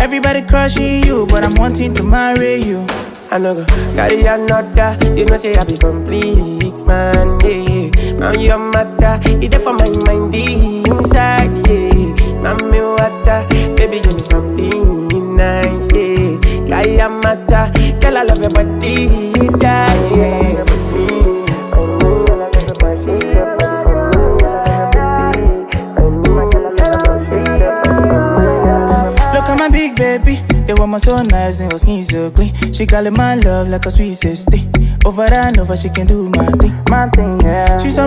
Everybody crushing you, but I'm wanting to marry you. I no go carry another. You know say I be complete man. Yeah, man you matter. It for my mind inside. Yeah, mommy water, baby give me something nice. Yeah, carry matter. Big baby, the woman so nice and her skin so clean. She got my love like a sweet sister. Over and over, she can do my thing. My thing, yeah. She's so